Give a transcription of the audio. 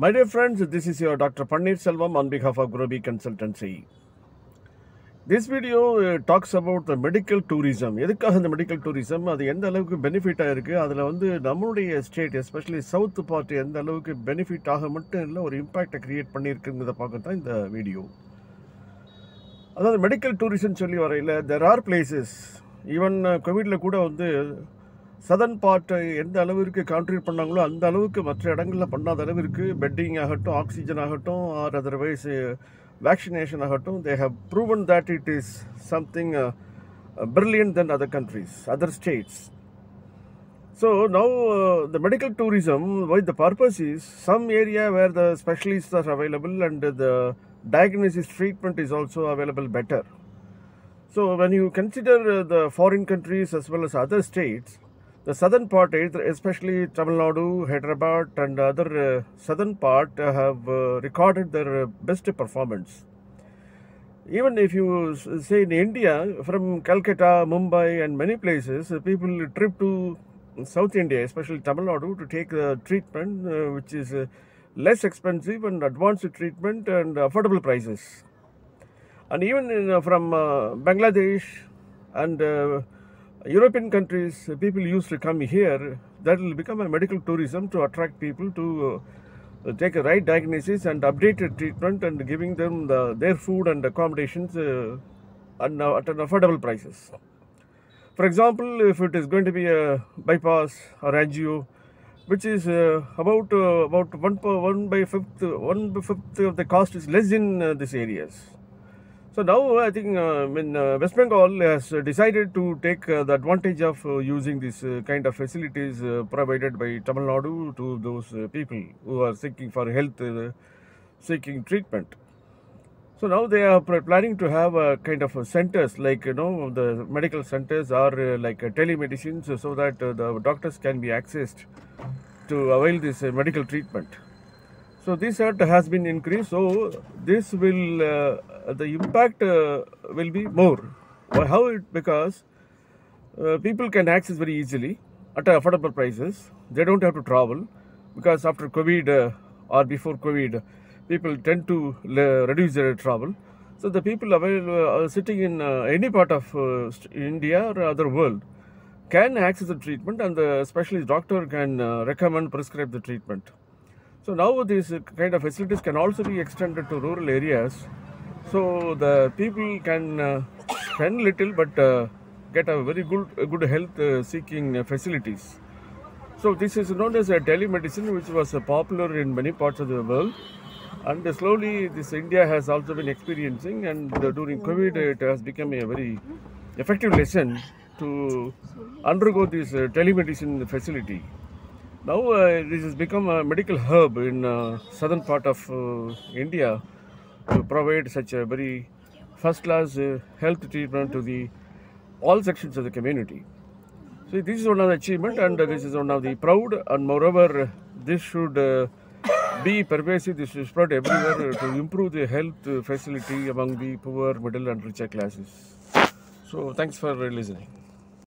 My dear friends, this is your Dr. Pannir Selvam on behalf of Groby Consultancy. This video uh, talks about the medical tourism. எதுக்காக இந்த medical tourism அது எந்த அளவுக்கு பெனிஃபிட்டாக இருக்குது அதில் வந்து நம்மளுடைய ஸ்டேட் எஸ்பெஷலி சவுத் பார்ட் எந்த அளவுக்கு பெனிஃபிட் ஆக மட்டும் இல்லை ஒரு இம்பேக்டை க்ரியேட் பண்ணியிருக்குங்கிறத பார்க்க தான் இந்த வீடியோ அதாவது மெடிக்கல் டூரிசம் சொல்லி வரையில் தெர் ஆர் பிளேசஸ் ஈவன் கோவிடில் கூட வந்து சதன் பார்ட் எந்த அளவிற்கு கான்ட்ரிபியூட் பண்ணாங்களோ அந்த அளவுக்கு மற்ற இடங்களில் பண்ணாத அளவிற்கு பெட்டிங் ஆகட்டும் ஆக்சிஜன் ஆகட்டும் ஆர் அதர்வைஸ் வேக்சினேஷன் ஆகட்டும் they have proven that it is something brilliant then other countries other states So now uh, the medical tourism, why the purpose is some area where the specialists are available and the diagnosis treatment is also available better. So when you consider uh, the foreign countries as well as other states, the southern part, especially Tamil Nadu, Hyderabad, and other uh, southern part, have uh, recorded their uh, best performance. Even if you say in India, from Calcutta, Mumbai, and many places, people trip to South India, especially Tamil Nadu, to take the treatment, which is less expensive and advanced treatment and affordable prices. And even in, from Bangladesh and European countries, uh, people used to come here. That will become a medical tourism to attract people to uh, take a right diagnosis and updated treatment and giving them the, their food and accommodations uh, and, uh, at an affordable prices. For example, if it is going to be a bypass or angio, which is uh, about uh, about one per, one by fifth one by fifth of the cost is less in uh, these areas. So now I think uh, when uh, West Bengal has decided to take uh, the advantage of uh, using this uh, kind of facilities uh, provided by Tamil Nadu to those people who are seeking for health seeking treatment. So now they are planning to have a kind of a centers like you know the medical centers are like telemedicine so, so that the doctors can be accessed to avail this medical treatment. So this has been increased. So this will uh, the impact uh, will be more. Why- How it because uh, people can access very easily at affordable prices. They don't have to travel because after COVID uh, or before COVID, people tend to reduce their travel. So the people available, uh, sitting in uh, any part of India or other world can access the treatment, and the specialist doctor can recommend prescribe the treatment. So now these kind of facilities can also be extended to rural areas, so the people can uh, spend little but uh, get a very good good health uh, seeking uh, facilities. So this is known as a telemedicine, which was uh, popular in many parts of the world, and slowly this India has also been experiencing, and uh, during COVID it has become a very effective lesson to undergo this telemedicine facility. Now uh, this has become a medical hub in uh, southern part of uh, India to provide such a very first-class uh, health treatment to the all sections of the community. So this is one of the achievement, and this is one of the proud, and moreover, this should uh, be pervasive. This should spread everywhere to improve the health facility among the poor, middle, and richer classes. So thanks for listening.